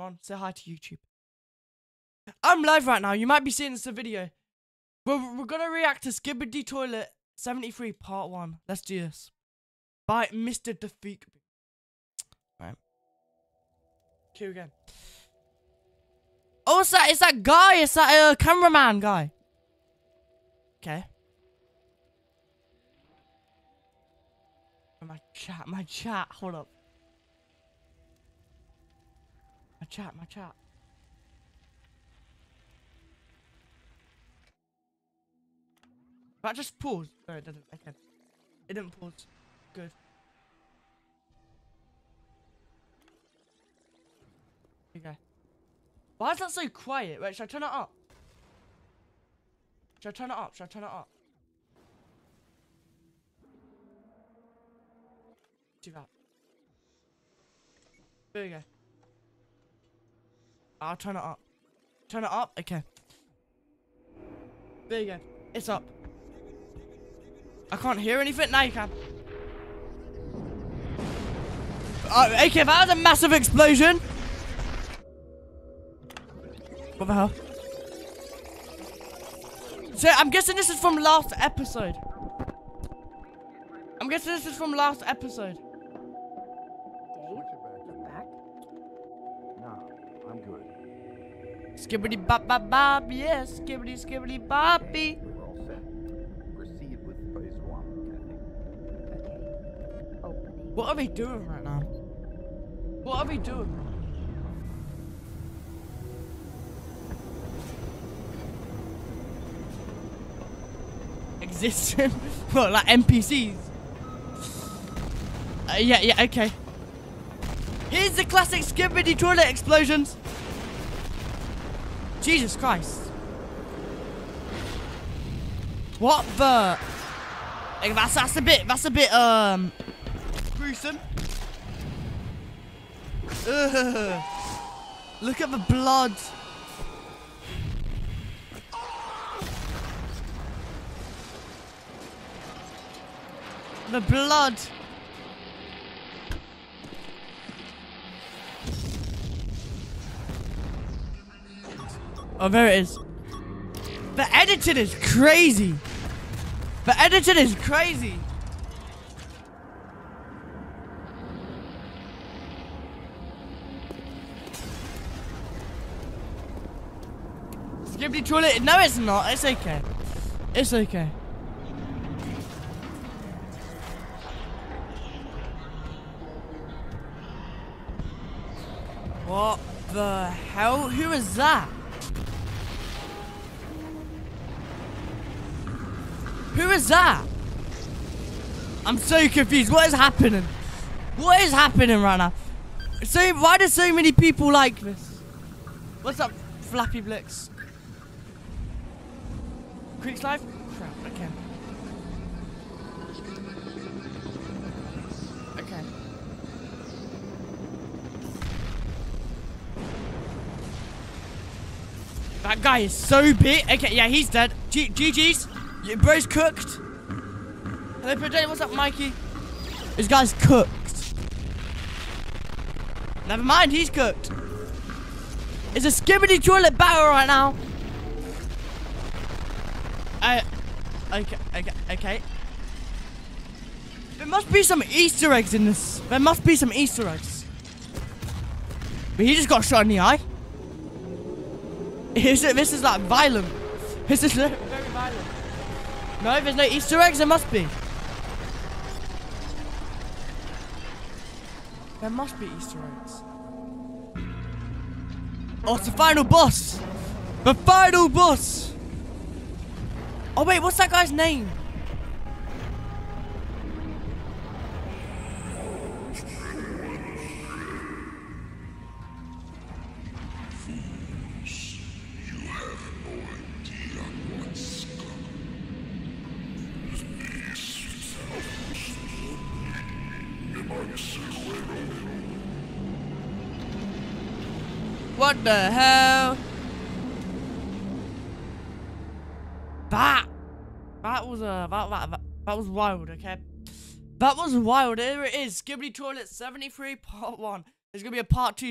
On, say hi to YouTube. I'm live right now. You might be seeing this video. We're, we're gonna react to Skibidi Toilet 73 Part 1. Let's do this. By Mr. Defeat. Right. Cue again. Oh, it's that, it's that guy. It's that uh, cameraman guy. Okay. My chat, my chat. Hold up. Chat, my chat. That just paused. No, it didn't. Okay. It didn't pause. Good. Okay. Why is that so quiet? Wait, should I turn it up? Should I turn it up? Should I turn it up? Do that. There you go. I'll turn it up. Turn it up? Okay. There you go. It's up. I can't hear anything. Now you can. Oh, okay, that was a massive explosion. What the hell? So, I'm guessing this is from last episode. I'm guessing this is from last episode. Skibidi bop bop bop, yes, skibidi skibidi boppy. We're all set. Proceed with phase one, Okay. Opening. What are we doing right now? What are we doing? Existing? what, like NPCs? Uh, yeah, yeah, okay. Here's the classic Skibidi toilet explosions. Jesus Christ. What the? Like, that's, that's a bit, that's a bit, um, gruesome. Ugh. Look at the blood. The blood. Oh, there it is. The editing is crazy. The editing is crazy. Skibidi toilet. No, it's not. It's okay. It's okay. What the hell? Who is that? Who is that? I'm so confused. What is happening? What is happening right now? So why do so many people like this? What's up, Flappy Blix? Creeks life? Crap, okay. Okay. That guy is so big. Okay, yeah, he's dead. G GG's. Your bro's cooked. Hello, Project. What's up, Mikey? This guy's cooked. Never mind, he's cooked. It's a skibidi toilet battle right now. Uh, okay, okay, okay. There must be some Easter eggs in this. There must be some Easter eggs. But he just got shot in the eye. Is it, this is like violent. This is very violent. No, there's no Easter eggs. There must be. There must be Easter eggs. Oh, it's the final boss. The final boss. Oh wait, what's that guy's name? What the hell? That, that was a that, that that that was wild. Okay, that was wild. Here it is. Skibidi Toilet 73 Part One. There's gonna be a Part Two